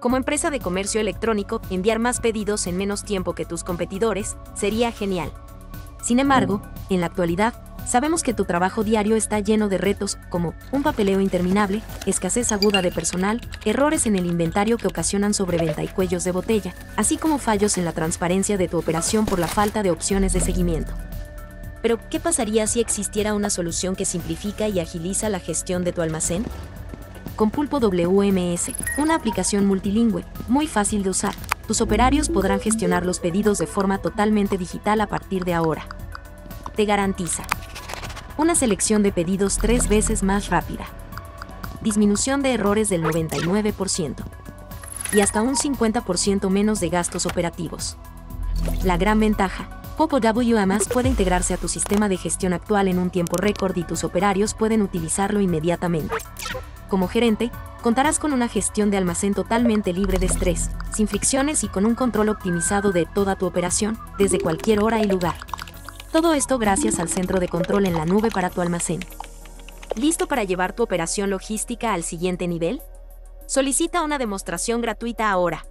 Como empresa de comercio electrónico, enviar más pedidos en menos tiempo que tus competidores sería genial. Sin embargo, en la actualidad, sabemos que tu trabajo diario está lleno de retos como un papeleo interminable, escasez aguda de personal, errores en el inventario que ocasionan sobreventa y cuellos de botella, así como fallos en la transparencia de tu operación por la falta de opciones de seguimiento. Pero, ¿qué pasaría si existiera una solución que simplifica y agiliza la gestión de tu almacén? Con Pulpo WMS, una aplicación multilingüe, muy fácil de usar, tus operarios podrán gestionar los pedidos de forma totalmente digital a partir de ahora. Te garantiza una selección de pedidos tres veces más rápida, disminución de errores del 99% y hasta un 50% menos de gastos operativos. La gran ventaja, Poco WMS puede integrarse a tu sistema de gestión actual en un tiempo récord y tus operarios pueden utilizarlo inmediatamente. Como gerente, contarás con una gestión de almacén totalmente libre de estrés, sin fricciones y con un control optimizado de toda tu operación, desde cualquier hora y lugar. Todo esto gracias al centro de control en la nube para tu almacén. ¿Listo para llevar tu operación logística al siguiente nivel? Solicita una demostración gratuita ahora.